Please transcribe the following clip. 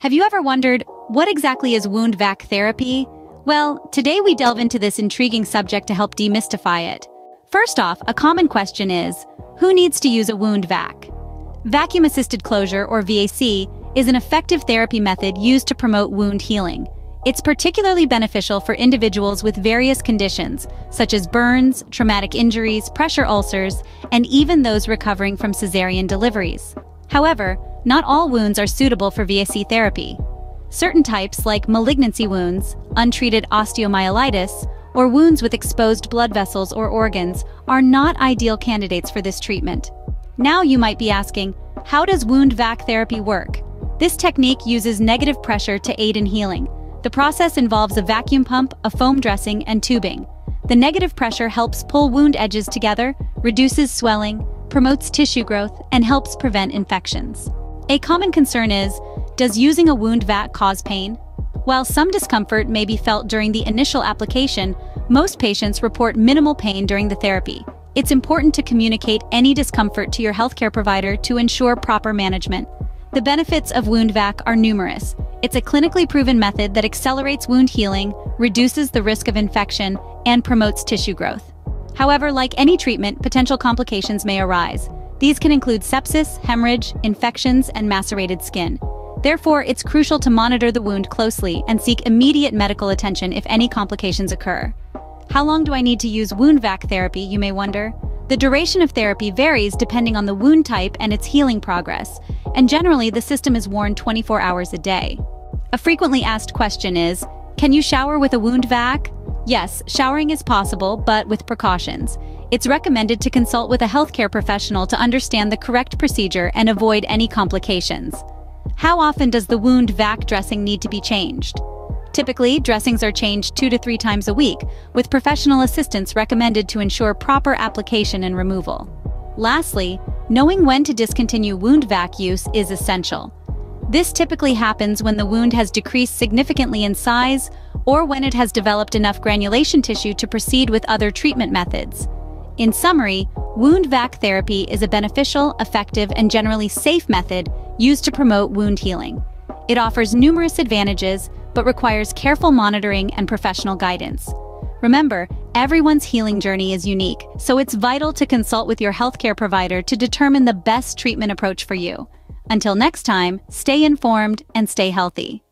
Have you ever wondered, what exactly is wound vac therapy? Well, today we delve into this intriguing subject to help demystify it. First off, a common question is, who needs to use a wound vac? Vacuum-assisted closure, or VAC, is an effective therapy method used to promote wound healing. It's particularly beneficial for individuals with various conditions, such as burns, traumatic injuries, pressure ulcers, and even those recovering from cesarean deliveries. However, not all wounds are suitable for VAC therapy. Certain types, like malignancy wounds, untreated osteomyelitis, or wounds with exposed blood vessels or organs, are not ideal candidates for this treatment. Now you might be asking, how does wound vac therapy work? This technique uses negative pressure to aid in healing, the process involves a vacuum pump, a foam dressing, and tubing. The negative pressure helps pull wound edges together, reduces swelling, promotes tissue growth, and helps prevent infections. A common concern is, does using a wound vac cause pain? While some discomfort may be felt during the initial application, most patients report minimal pain during the therapy. It's important to communicate any discomfort to your healthcare provider to ensure proper management. The benefits of wound vac are numerous. It's a clinically proven method that accelerates wound healing, reduces the risk of infection, and promotes tissue growth. However, like any treatment, potential complications may arise. These can include sepsis, hemorrhage, infections, and macerated skin. Therefore, it's crucial to monitor the wound closely and seek immediate medical attention if any complications occur. How long do I need to use wound vac therapy, you may wonder? The duration of therapy varies depending on the wound type and its healing progress, and generally the system is worn 24 hours a day. A frequently asked question is, can you shower with a wound vac? Yes, showering is possible, but with precautions. It's recommended to consult with a healthcare professional to understand the correct procedure and avoid any complications. How often does the wound vac dressing need to be changed? Typically, dressings are changed two to three times a week, with professional assistance recommended to ensure proper application and removal. Lastly, knowing when to discontinue wound vac use is essential. This typically happens when the wound has decreased significantly in size or when it has developed enough granulation tissue to proceed with other treatment methods. In summary, wound vac therapy is a beneficial, effective, and generally safe method used to promote wound healing. It offers numerous advantages, but requires careful monitoring and professional guidance. Remember, everyone's healing journey is unique, so it's vital to consult with your healthcare provider to determine the best treatment approach for you. Until next time, stay informed and stay healthy.